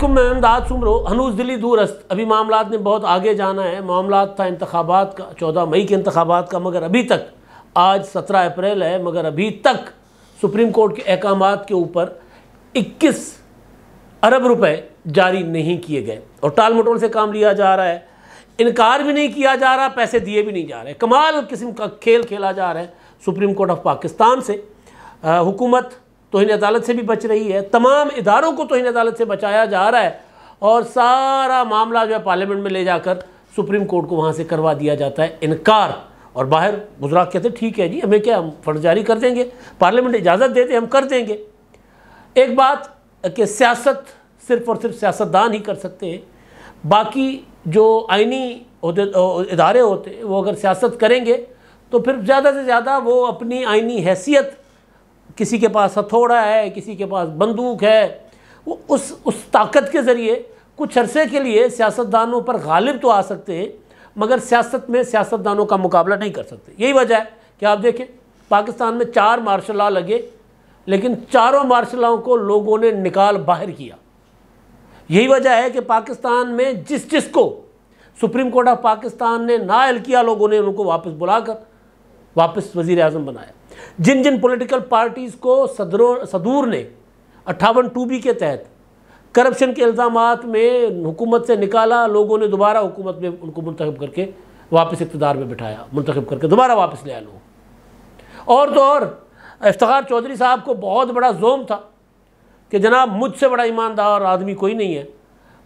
अलकुम मैं इमदाद सुमरो, हनूज दिल्ली दूरस्त अभी मामला ने बहुत आगे जाना है। मामला था इंतबात का, चौदह मई के इंतबात का, मगर अभी तक, आज सत्रह अप्रैल है, मगर अभी तक सुप्रीम कोर्ट के अहकाम के ऊपर इक्कीस अरब रुपए जारी नहीं किए गए। और टाल मटोल से काम लिया जा रहा है। इनकार भी नहीं किया जा रहा, पैसे दिए भी नहीं जा रहे। कमाल किस्म का खेल खेला जा रहा है सुप्रीम कोर्ट ऑफ़ पाकिस्तान से। हुकूमत तोहन अदालत से भी बच रही है। तमाम इदारों को तोहन अदालत से बचाया जा रहा है और सारा मामला जो है पार्लियामेंट में ले जाकर सुप्रीम कोर्ट को वहाँ से करवा दिया जाता है। इनकार। और बाहर गुजरात कहते हैं, ठीक है जी, हमें क्या, हम फंड जारी कर देंगे, पार्लियामेंट इजाज़त देते हम कर देंगे। एक बात कि सियासत सिर्फ़ और सिर्फ़ सियासतदान ही कर सकते हैं। बाकी जो आइनी इदारे होते हैं, वो अगर सियासत करेंगे तो फिर ज़्यादा से ज़्यादा वो अपनी आइनी हैसियत किसी के पास हथौड़ा है, किसी के पास बंदूक है, वो उस उस ताकत के ज़रिए कुछ अरसे के लिए सियासतदानों पर गालिब तो आ सकते हैं, मगर सियासत में सियासतदानों का मुकाबला नहीं कर सकते। यही वजह है कि आप देखें, पाकिस्तान में चार मार्शल लॉ लगे, लेकिन चारों मार्शल लॉ को लोगों ने निकाल बाहर किया। यही वजह है कि पाकिस्तान में जिस जिस को सुप्रीम कोर्ट ऑफ़ पाकिस्तान ने नायल किया, लोगों ने उनको वापस बुलाकर वापस वज़ी अजम बनाया। जिन जिन पॉलिटिकल पार्टीज़ को सदरों, सदूर ने अट्ठावन टू बी के तहत करप्शन के इल्ज़ाम में हुकूमत से निकाला, लोगों ने दोबारा हुकूमत में उनको मुंतखब करके वापस इकतदार में बिठाया, मुंतखब करके दोबारा वापस ले आया लोग। और तो और, इफ्तार चौधरी साहब को बहुत बड़ा जोम था कि जनाब मुझसे बड़ा ईमानदार आदमी कोई नहीं है।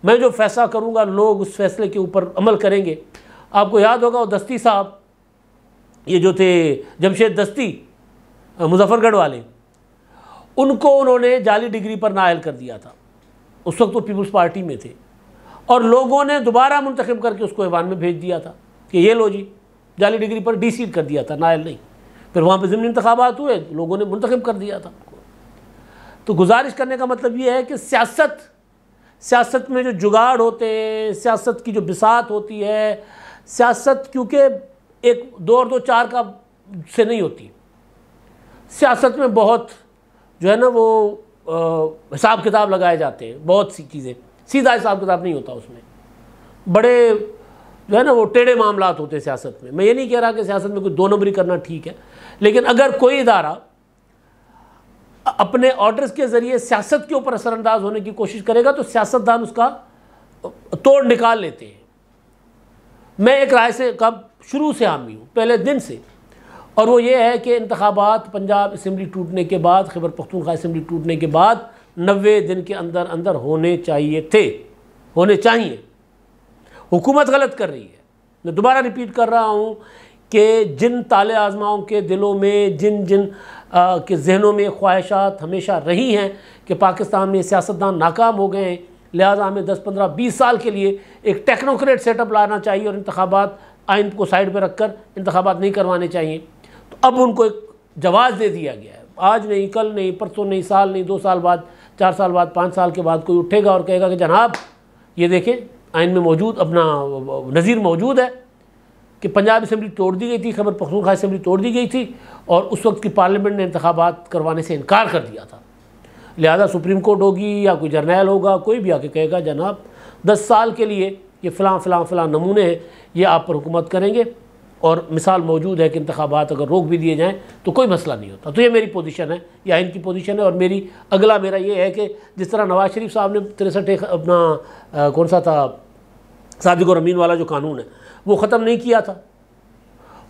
मैं जो फैसला करूँगा, लोग उस फैसले के ऊपर अमल करेंगे। आपको याद होगा, वो दस्ती साहब, ये जो थे जमशेद दस्ती मुजफ्फरगढ़ वाले, उनको उन्होंने जाली डिग्री पर नायल कर दिया था। उस वक्त वो पीपल्स पार्टी में थे। और लोगों ने दोबारा मुंतखब करके उसको ऐवान में भेज दिया था कि ये लो जी, जाली डिग्री पर डी कर दिया था, नायल नहीं। फिर वहाँ पर ज़मीनी इंतबात हुए, लोगों ने मुंतखब कर दिया था। तो गुजारिश करने का मतलब ये है कि सियासत सियासत में जो जुगाड़ होते हैं, सियासत की जो बिसात होती है, सियासत क्योंकि एक दो और दो चार का से नहीं होती। सियासत में बहुत जो है ना वो हिसाब किताब लगाए जाते हैं, बहुत सी चीज़ें। सीधा हिसाब किताब नहीं होता उसमें। बड़े जो है ना वो टेढ़े मामला होते हैं सियासत में। मैं ये नहीं कह रहा कि सियासत में कोई दो नंबरी करना ठीक है, लेकिन अगर कोई इदारा अपने ऑर्डर्स के ज़रिए सियासत के ऊपर असरअंदाज होने की कोशिश करेगा तो सियासतदान उसका तोड़ निकाल लेते हैं। मैं एक राय से कब शुरू से हामी हूँ, पहले दिन से। और वो ये है कि इंतबात पंजाब असम्बली टूटने के बाद खैबर पख्तूनखा असम्बली टूटने के बाद नबे दिन के अंदर अंदर होने चाहिए थे। होने चाहिए। हुकूमत गलत कर रही है। मैं दोबारा रिपीट कर रहा हूँ कि जिन ताले आजमाओं के दिलों में जिन जिन आ, के जहनों में ख्वाहिशात हमेशा रही हैं कि पाकिस्तान में सियासतदान नाकाम हो गए हैं लिहाजा हमें दस पंद्रह बीस साल के लिए एक टेक्नोक्रेट सेटअप लाना चाहिए और इंतबात आइन को साइड पर रख कर इंतबात नहीं करवाने चाहिए। अब उनको एक जवाब दे दिया गया है। आज नहीं, कल नहीं, परसों नहीं, साल नहीं, दो साल बाद, चार साल बाद, पाँच साल के बाद कोई उठेगा और कहेगा कि जनाब, ये देखें, आइन में मौजूद, अपना, नज़ीर मौजूद है कि पंजाब असम्बली तोड़ दी गई थी, खबर पखनूखा असम्बली तोड़ दी गई थी और उस वक्त की पार्लियामेंट ने इंतबात करवाने से इनकार कर दिया था। लिहाजा सुप्रीम कोर्ट होगी या कोई जर्नैल होगा, कोई भी आके कहेगा, जनाब, दस साल के लिए ये फ़लाँ फ़लाँ फ़लाँ नमूने हैं, ये आप पर हुकूमत करेंगे। और मिसाल मौजूद है कि इंतबात अगर रोक भी दिए जाएँ तो कोई मसला नहीं होता। तो ये मेरी पोजीशन है या इनकी पोजीशन है और मेरी अगला मेरा ये है कि जिस तरह नवाज़ शरीफ साहब ने तिरसठ एक अपना आ, कौन सा था सादिक और अमीन वाला जो कानून है वो ख़त्म नहीं किया था।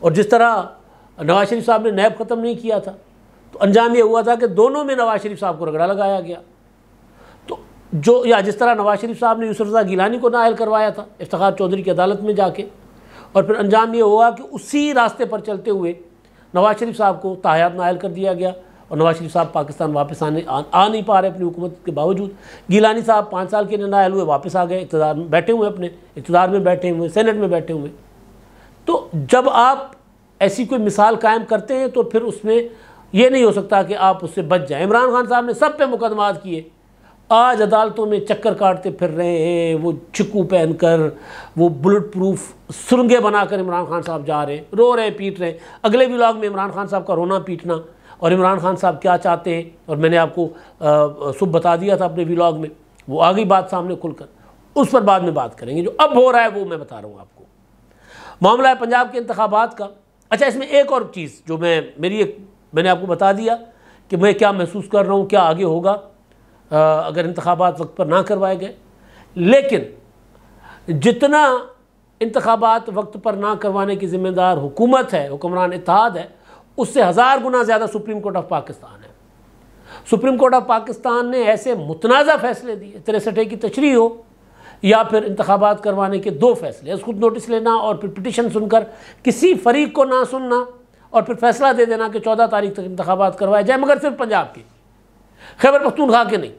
और जिस तरह नवाज़ शरीफ साहब ने नैब ख़त्म नहीं किया था तो अंजाम ये हुआ था कि दोनों में नवाज़ शरीफ साहब को रगड़ा लगाया गया। तो जो या जिस तरह नवाज़ शरीफ साहब ने यूसुफ गिलानी को नायल करवाया था इफ्तार चौधरी की अदालत में जाके और फिर अंजाम ये हुआ कि उसी रास्ते पर चलते हुए नवाज़ शरीफ साहब को तायात नायल कर दिया गया और नवाज़ शरीफ साहब पाकिस्तान वापस आने आ, आ नहीं पा रहे अपनी हुकूमत के बावजूद। गीलानी साहब पाँच साल के नायल हुए वापस आ गए इकतदार में बैठे हुए अपने इकतदार में बैठे हुए सेनेट में बैठे हुए। तो जब आप ऐसी कोई मिसाल कायम करते हैं तो फिर उसमें यह नहीं हो सकता कि आप उससे बच जाएँ। इमरान खान साहब ने सब पे मुकदमात किए। आज अदालतों में चक्कर काटते फिर रहे हैं, वो चिक्कू पहनकर, वो बुलेट प्रूफ सुरंगें बनाकर इमरान खान साहब जा रहे हैं, रो रहे पीट रहे हैं। अगले व्लॉग में इमरान खान साहब का रोना पीटना और इमरान खान साहब क्या चाहते हैं, और मैंने आपको सुबह बता दिया था अपने व्लॉग में, वो आ गई बात सामने खुलकर। उस पर बाद में बात करेंगे, जो अब हो रहा है वो मैं बता रहा हूँ आपको। मामला है पंजाब के इंतबात का। अच्छा इसमें एक और चीज़ जो मैं, मेरी एक, मैंने आपको बता दिया कि मैं क्या महसूस कर रहा हूँ, क्या आगे होगा। अगर इंतबात वक्त पर ना करवाए गए। लेकिन जितना इंतबात वक्त पर ना करवाने की ज़िम्मेदार हुकूमत है, हुक्मरान इतिहाद है, उससे हज़ार गुना ज़्यादा सुप्रीम कोर्ट ऑफ़ पाकिस्तान है। सुप्रीम कोर्ट ऑफ़ पाकिस्तान ने ऐसे मुतनाज़ा फैसले दिए, तिरसठ की तशरी हो, या फिर इंतबात करवाने के दो फैसले खुद नोटिस लेना और फिर पिटिशन सुनकर किसी फरीक को ना सुनना और फिर फैसला दे देना कि चौदह तारीख तक इंतबात करवाए जाए, मगर सिर्फ़ पंजाब के। खैबर पख्तूनखा के नहीं।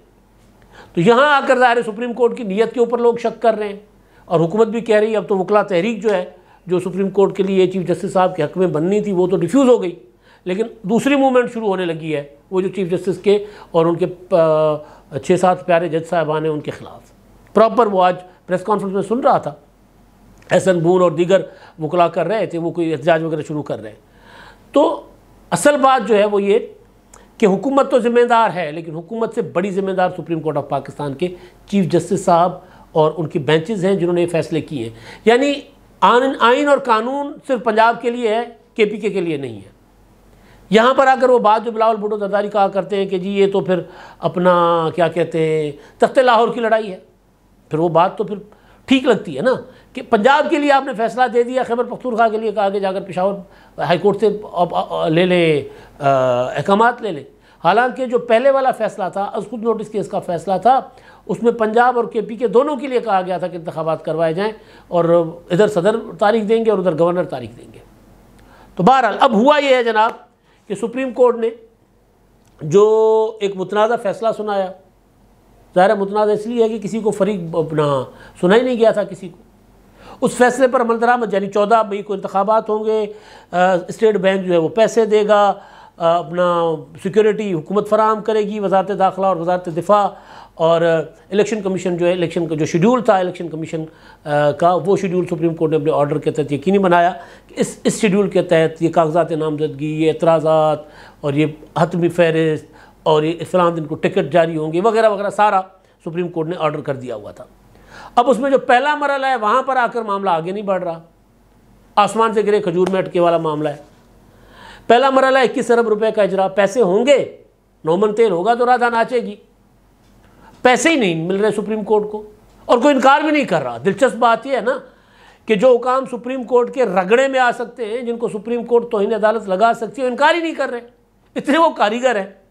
तो यहाँ आकर ज़ाहिर सुप्रीम कोर्ट की नीयत के ऊपर लोग शक कर रहे हैं। और हुकूमत भी कह रही है, अब तो वकला तहरीक जो है, जो सुप्रीम कोर्ट के लिए चीफ जस्टिस साहब के हक में बननी थी, वो तो डिफ्यूज़ हो गई। लेकिन दूसरी मूवमेंट शुरू होने लगी है, वो जो चीफ जस्टिस के और उनके छः सात प्यारे जज साहबान हैं, उनके ख़िलाफ़। प्रॉपर वो आज प्रेस कॉन्फ्रेंस में सुन रहा था। एहसन बून और दीगर वकला कर रहे थे, वो कोई एहतजाज वगैरह शुरू कर रहे हैं। तो असल बात जो है, वो ये कि हुकूमत तो ज़िम्मेदार है, लेकिन हुकूमत से बड़ी ज़िम्मेदार सुप्रीम कोर्ट ऑफ़ पाकिस्तान के चीफ जस्टिस साहब और उनकी बेंचेस हैं जिन्होंने ये फैसले किए हैं। यानी आन आइन और कानून सिर्फ़ पंजाब के लिए है के पी के के लिए नहीं है। यहाँ पर आकर वो बात जो बिलावल भुटो जरदारी कहा करते हैं कि जी ये तो फिर अपना, क्या कहते हैं, तख्त लाहौर की लड़ाई है। फिर वो बात तो फिर ठीक लगती है ना कि पंजाब के लिए आपने फैसला दे दिया, खैबर पख्तूनख्वा के लिए कहा आगे जाकर पिशावर हाईकोर्ट से ले लें अहकाम ले लें। हालाँकि जो पहले वाला फैसला था खुद नोटिस केस का फैसला था, उसमें पंजाब और के पी के दोनों के लिए कहा गया था कि इंतबात करवाए जाएँ और इधर सदर तारीख देंगे और उधर गवर्नर तारीख देंगे। तो बहरहाल, अब हुआ ये है जनाब कि सुप्रीम कोर्ट ने जो एक मुतनाज़ा फ़ैसला सुनाया, ज़ाहिर मुतनाज़ इसलिए है कि किसी को फरीक, अपना सुना ही नहीं गया था किसी को। उस फैसले पर अमल दरामद यानी चौदह मई को इंतबात होंगे स्टेट बैंक जो है वो पैसे देगा आ, अपना सिक्योरिटी हुकूमत फराम करेगी वजारत दाखिला और वजारत दिफा और इलेक्शन कमीशन जो है इलेक्शन का जो शेड्यूल था इलेक्शन कमीशन का वो शेड्यूल सुप्रीम कोर्ट ने अपने ऑर्डर के तहत यकीनी बनाया कि इस इस शेड्यूल के तहत ये कागजात नामजदगी ये एतराज़ात और ये हतमी फहरिस्त और ये इस्लाम दिन को टिकट जारी होंगे वगैरह वगैरह सारा सुप्रीम कोर्ट ने ऑर्डर कर दिया हुआ था। अब उसमें जो पहला मरला है, वहाँ पर आकर मामला आगे नहीं बढ़ रहा। आसमान से गिरे खजूर में अटके वाला मामला है। पहला मरला इक्कीस अरब रुपए का इजरा। पैसे होंगे? नोमन तेल होगा तो राधा नाचेगी। पैसे ही नहीं मिल रहे सुप्रीम कोर्ट को। और कोई इनकार भी नहीं कर रहा। दिलचस्प बात यह है ना कि जो काम सुप्रीम कोर्ट के रगड़े में आ सकते हैं, जिनको सुप्रीम कोर्ट तोहिन अदालत लगा सकती है इनकार ही नहीं कर रहे। इतने वो कारीगर हैं।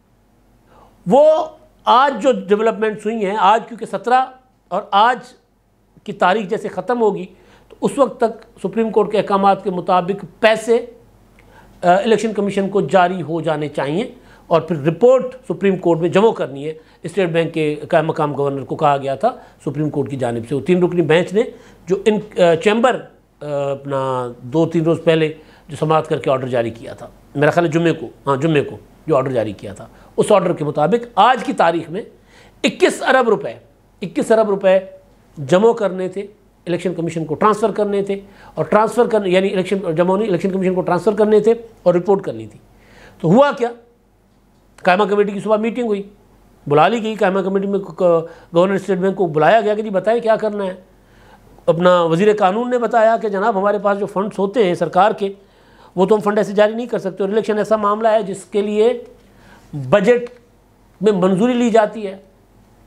वो आज जो डेवलपमेंट्स हुई हैं, आज क्योंकि सत्रह और आज की तारीख जैसे ख़त्म होगी तो उस वक्त तक सुप्रीम कोर्ट के अहकाम के मुताबिक पैसे इलेक्शन कमीशन को जारी हो जाने चाहिए और फिर रिपोर्ट सुप्रीम कोर्ट में जमा करनी है। स्टेट बैंक के का मकाम गवर्नर को कहा गया था, सुप्रीम कोर्ट की जानब से। वो तीन रुकनी बेंच ने, जो इन चैम्बर अपना दो तीन रोज़ पहले जो समाप्त करके ऑर्डर जारी किया था। मेरा ख्याल जुम्मे को हाँ जुम्मे को जो ऑर्डर जारी किया था। उस ऑर्डर के मुताबिक आज की तारीख में 21 अरब रुपए 21 अरब रुपए जमा करने थे इलेक्शन कमीशन को ट्रांसफ़र करने थे और ट्रांसफ़र करने, यानी इलेक्शन जमा नहीं इलेक्शन कमीशन को ट्रांसफ़र करने थे और रिपोर्ट करनी थी। तो हुआ क्या? कायमा कमेटी की सुबह मीटिंग हुई। बुला ली गई, कायमा कमेटी में गवर्नर स्टेट बैंक को बुलाया गया कि जी बताएँ क्या करना है। अपना वज़ीर कानून ने बताया कि जनाब हमारे पास जो फंड्स होते हैं सरकार के, वो तो हम फंड ऐसे जारी नहीं कर सकते और इलेक्शन ऐसा मामला है जिसके लिए बजट में मंजूरी ली जाती है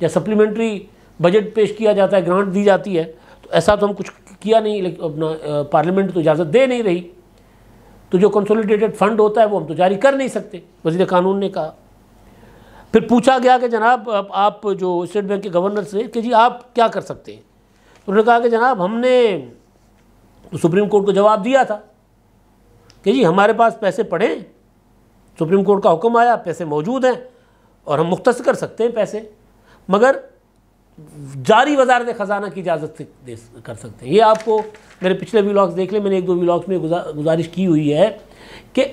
या सप्लीमेंट्री बजट पेश किया जाता है, ग्रांट दी जाती है तो ऐसा तो हम कुछ किया नहीं अपना पार्लियामेंट तो इजाज़त दे नहीं रही। तो जो कंसोलिडेटेड फंड होता है, वो हम तो जारी कर नहीं सकते, वज़ीर कानून ने कहा। फिर पूछा गया कि जनाब आप जो स्टेट बैंक के गवर्नर से, कि जी आप क्या कर सकते हैं? तो उन्होंने कहा कि जनाब, हमने तो सुप्रीम कोर्ट को जवाब दिया था, कि जी हमारे पास पैसे पड़े सुप्रीम कोर्ट का हुक्म आया, पैसे मौजूद हैं, और हम मुख्त कर सकते हैं पैसे। मगर जारी वजारत ख़जाना की इजाज़त से दे कर सकते हैं। ये आपको मेरे पिछले व्लॉग्स देख लें, मैंने एक दो व्लॉग्स में गुजारिश की हुई है कि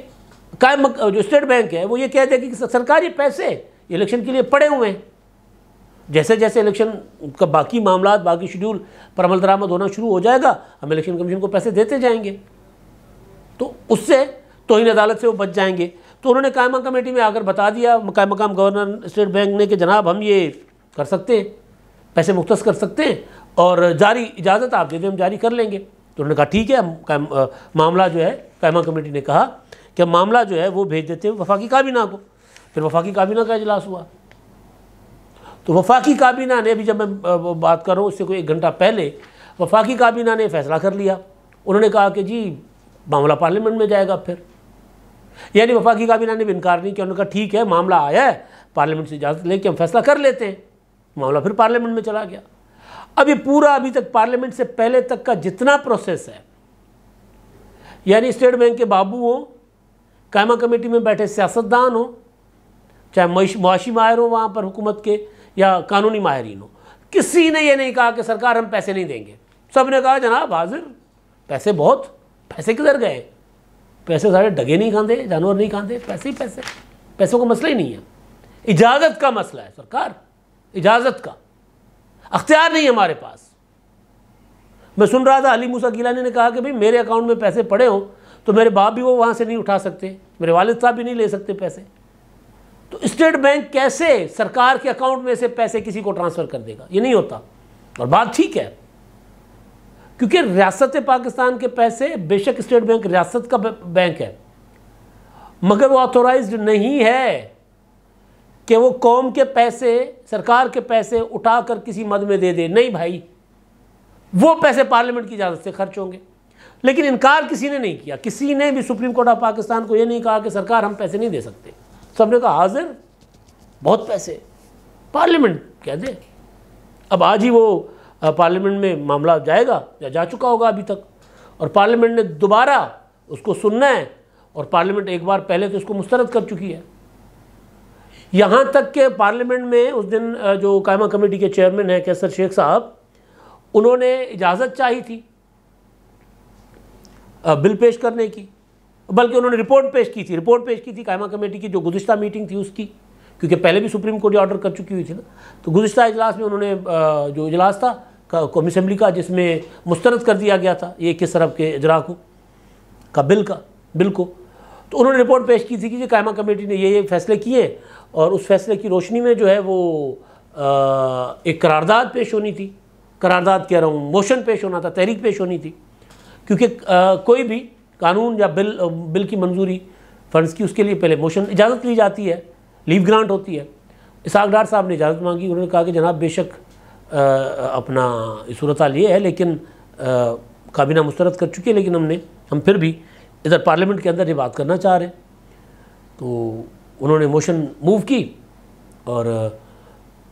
कायम जो स्टेट बैंक है, वो ये कहते हैं कि सरकारी पैसे इलेक्शन के लिए पड़े हुए हैं। जैसे जैसे इलेक्शन का बाकी मामला बाकी शेड्यूल पर अमल दरामद होना शुरू हो जाएगा, हम इलेक्शन कमीशन को पैसे देते जाएँगे। तो उससे तोहिन अदालत से वो बच जाएँगे। तो उन्होंने कायमा कमेटी में आकर बता दिया मकाम गवर्नर स्टेट बैंक ने कि जनाब हम ये कर सकते हैं। पैसे मुख्त कर सकते हैं और जारी इजाज़त आप दे दें, हम जारी कर लेंगे। तो उन्होंने कहा, ठीक है, हम मामला जो है कैमा कमेटी ने कहा कि हम मामला जो है, वो भेज देते हैं वफाकी काबीना को। फिर वफाकी काबीना का इजलास हुआ। तो वफाकी काबीना ने, अभी जब मैं बात कर रहा हूँ, उससे कोई एक घंटा पहले वफाकी काबीना ने फैसला कर लिया। उन्होंने कहा कि जी, मामला पार्लियामेंट में जाएगा फिर। यानी वफाकी काबीना ने भी इनकार नहीं किया। उन्होंने कहा, ठीक है, मामला आया है, पार्लियामेंट से इजाज़त लेके हम फैसला कर लेते हैं। मामला फिर पार्लियामेंट में चला गया। अब ये पूरा अभी तक पार्लियामेंट से पहले तक का जितना प्रोसेस है, यानी स्टेट बैंक के बाबू हो, कायमा कमेटी में बैठे सियासतदान हो, चाहे मुआशी माहिर हो वहाँ पर हुकूमत के या कानूनी माहरीन हो, किसी ने ये नहीं कहा कि सरकार हम पैसे नहीं देंगे। सबने कहा, जनाब, हाजिर, पैसे बहुत, पैसे किधर गए? पैसे सारे डगे नहीं खाते जानवर नहीं खाते पैसे ही पैसे, पैसों का मसला ही नहीं है। इजाज़त का मसला है सरकार। इजाज़त का। अख्तियार नहीं हमारे पास। मैं सुन रहा था अली मूसा गिलानी ने कहा कि भाई, मेरे अकाउंट में पैसे पड़े हों तो मेरे बाप भी वो वहाँ से नहीं उठा सकते, मेरे वालिद साहब भी नहीं ले सकते पैसे। तो स्टेट बैंक कैसे सरकार के अकाउंट में से पैसे किसी को ट्रांसफ़र कर देगा? ये नहीं होता। और बात ठीक है, क्योंकि रियासत पाकिस्तान के पैसे, बेशक स्टेट बैंक रियासत का बैंक है, मगर वो ऑथोराइज नहीं है। कि वो कौम के पैसे, सरकार के पैसे उठाकर किसी मद में दे दे। नहीं भाई, वो पैसे पार्लियामेंट की इजाज़त से खर्च होंगे। लेकिन इनकार किसी ने नहीं किया। किसी ने भी सुप्रीम कोर्ट ऑफ़ पाकिस्तान को ये नहीं कहा कि सरकार हम पैसे नहीं दे सकते। सबने कहा, हाजिर, बहुत पैसे। पार्लियामेंट कह दे। अब आज ही वो पार्लियामेंट में मामला जाएगा, या जा चुका होगा अभी तक। और पार्लियामेंट ने दोबारा उसको सुनना है, और पार्लियामेंट एक बार पहले तो उसको मुस्तरद कर चुकी है। यहाँ तक के पार्लियामेंट में उस दिन जो कायमा कमेटी के चेयरमैन हैं, कैसर शेख साहब, उन्होंने इजाज़त चाही थी बिल पेश करने की। बल्कि उन्होंने रिपोर्ट पेश की थी, रिपोर्ट पेश की थी कायमा कमेटी की, जो गुजशत मीटिंग थी उसकी, क्योंकि पहले भी सुप्रीम कोर्ट ऑर्डर कर चुकी हुई थी ना। तो गुजशत इजलास में उन्होंने जो इजलास था कौमी असम्बली का, जिसमें मुस्तरद कर दिया गया था, ये किस तरफ़ के इजरा को का बिल का, बिल को। तो उन्होंने रिपोर्ट पेश की थी कि कायमा कमेटी ने ये ये फैसले किए और उस फैसले की रोशनी में जो है वो आ, एक करारदाद पेश होनी थी। करारदाद कह रहा हूँ मोशन पेश होना था तहरीक पेश होनी थी। क्योंकि कोई भी कानून या बिल बिल की मंजूरी फ़ंड्स की उसके लिए पहले मोशन इजाज़त ली जाती है लीव ग्रांट होती है। इसाक डार साहब ने इजाज़त मांगी उन्होंने कहा कि जनाब बेशक आ, अपना सूरत ये है लेकिन काबीना मुस्तरद कर चुकी है लेकिन हमने हम फिर भी इधर पार्लियामेंट के अंदर ये बात करना चाह रहे तो उन्होंने मोशन मूव की और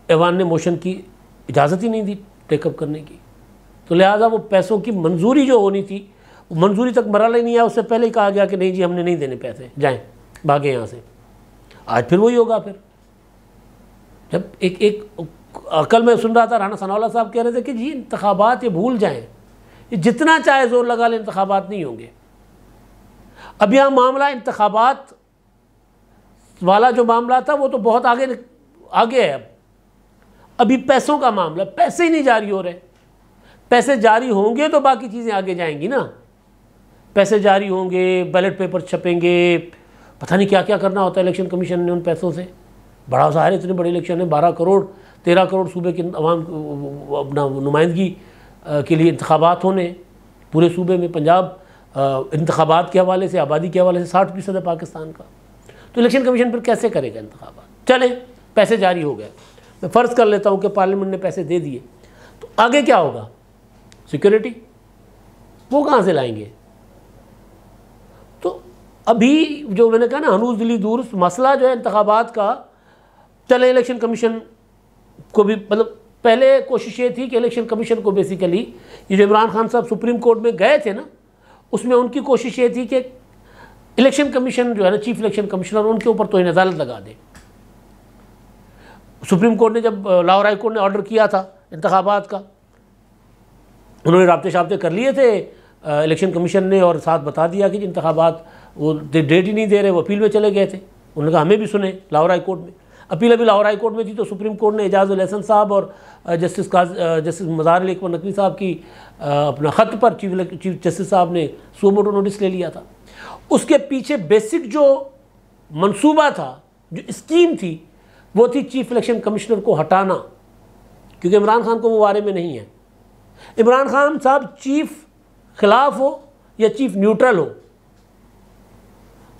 ऐवान ने मोशन की इजाज़त ही नहीं दी टेकअप करने की। तो लिहाजा वो पैसों की मंजूरी जो होनी थी, वो मंजूरी तक मरल ही नहीं आया, उससे पहले ही कहा गया कि नहीं जी, हमने नहीं देने पैसे, जाएँ, भागे यहाँ से। आज फिर वही होगा फिर। जब एक एक, कल मैं सुन रहा था राना सनावला साहब कह रहे थे कि जी इंतबात ये भूल जाएँ। ये जितना चाहे ज़ोर लगा लें इंतबात नहीं होंगे। अब यह मामला इंतबात वाला जो मामला था, वो तो बहुत आगे आगे है अब। अभी पैसों का मामला, पैसे ही नहीं जारी हो रहे। पैसे जारी होंगे तो बाकी चीज़ें आगे जाएँगी ना। पैसे जारी होंगे, बैलेट पेपर छपेंगे, पता नहीं क्या क्या करना होता है इलेक्शन कमीशन ने उन पैसों से। बड़ा सारे, इतने बड़े इलेक्शन है, बारह करोड़, तेरह करोड़ सूबे के अवाम अपना नुमाइंदगी के लिए इंतबात होने। पूरे सूबे में पंजाब इंतबात के हवाले से, आबादी के हवाले से साठ फ़ीसद है पाकिस्तान का। तो इलेक्शन कमीशन फिर कैसे करेगा इंतबात चले, पैसे जारी हो गए। मैं फ़र्ज़ कर लेता हूँ कि पार्लियामेंट ने पैसे दे दिए। तो आगे क्या होगा? सिक्योरिटी? वो कहाँ से लाएँगे? तो अभी जो मैंने कहा ना, हनूज दिली दूर मसला जो है इंतबात का, चले इलेक्शन कमीशन को भी मतलब पहले कोशिश ये थी कि इलेक्शन कमीशन को बेसिकली ये जो इमरान खान साहब सुप्रीम कोर्ट में गए थे ना उसमें उनकी कोशिश ये थी कि इलेक्शन कमीशन जो है ना, चीफ इलेक्शन कमिश्नर, उनके ऊपर तो अदालत लगा दे। सुप्रीम कोर्ट ने जब लाहौर हाई कोर्ट ने ऑर्डर किया था इंतबात का, उन्होंने रबते शाबते कर लिए थे इलेक्शन कमीशन ने और साथ बता दिया कि इंतबात वो डेट ही नहीं दे रहे, वो अपील में चले गए थे। उन्होंने कहा, हमें भी सुने लाहौर हाई कोर्ट में। अपील अभी लाहौर हाई कोर्ट में थी तो सुप्रीम कोर्ट ने एजाज एहसन साहब और जस्टिस जस्टिस मज़ार अकबर नकवी साहब की अपना ख़त पर चीफ चीफ जस्टिस साहब ने सुमोटो नोटिस ले लिया था। उसके पीछे बेसिक जो मंसूबा था, जो स्कीम थी, वो थी चीफ इलेक्शन कमिश्नर को हटाना, क्योंकि इमरान खान को वो बारे में नहीं है। इमरान खान साहब चीफ खिलाफ हो या चीफ न्यूट्रल हो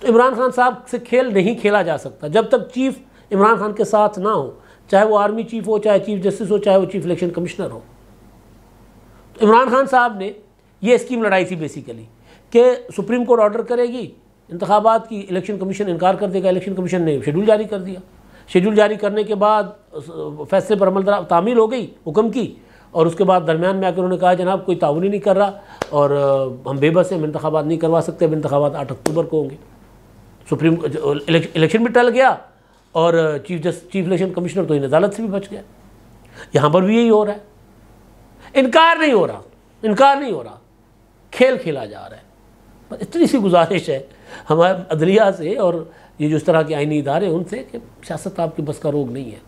तो इमरान खान साहब से खेल नहीं खेला जा सकता। जब तक चीफ इमरान खान के साथ ना हो, चाहे वो आर्मी चीफ हो, चाहे चीफ जस्टिस हो, चाहे वो चीफ इलेक्शन कमिश्नर हो। तो इमरान खान साहब ने ये स्कीम लड़ाई थी बेसिकली कि सुप्रीम कोर्ट ऑर्डर करेगी इंतबात की, इलेक्शन कमीशन इनकार कर देगा, इलेक्शन कमीशन ने शेड्यूल जारी कर दिया। शेड्यूल जारी करने के बाद फैसले पर अमल तामील हो गई हुक्म की, और उसके बाद दरमियान में आकर उन्होंने कहा, जनाब, कोई ताउन ही नहीं कर रहा, और हम बेबस हैं, हम इंतबात नहीं करवा सकते, अब इंतबात आठ अक्टूबर को होंगे। सुप्रीम इलेक्शन भी टल गया और chief just chief election commissioner तो इन अदालत से भी बच गया यहाँ पर भी यही हो रहा है। इनकार नहीं हो रहा, इनकार नहीं हो रहा। खेल खेला जा रहा है। बस इतनी सी गुजारिश है हमारे अदलिया से और ये जो इस तरह के आइनी इदारे हैं, उनसे कि सियासत आपके बस का रोग नहीं है।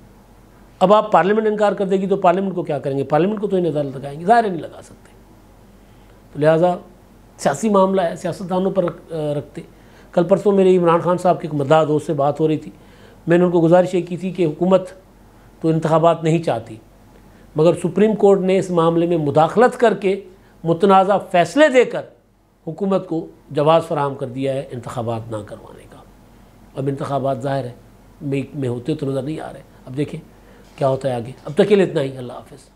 अब आप पार्लियामेंट इनकार कर देगी तो पार्लियामेंट को क्या करेंगे? पार्लियामेंट को तो इन अदालत लगाएँगे, ज़ाहिर नहीं लगा सकते। तो लिहाजा सियासी मामला है, सियासतदानों पर रखते। कल परसों मेरे इमरान खान साहब के एक मद्दा दोस्त से बात हो रही थी। मैंने उनको गुजारिश की थी कि हुकूमत तो इंतबात नहीं चाहती। मगर सुप्रीम कोर्ट ने इस मामले में मुदाखलत करके मुतनाज़ फ़ैसले देकर हुकूमत को जवाब फराम कर दिया है इंतबात ना करवाने का। अब इंतबात ज़ाहिर है में, में होते तो नज़र नहीं आ रहे। अब देखें क्या होता है आगे। अब तक के लिए इतना ही अल्लाह हाफ़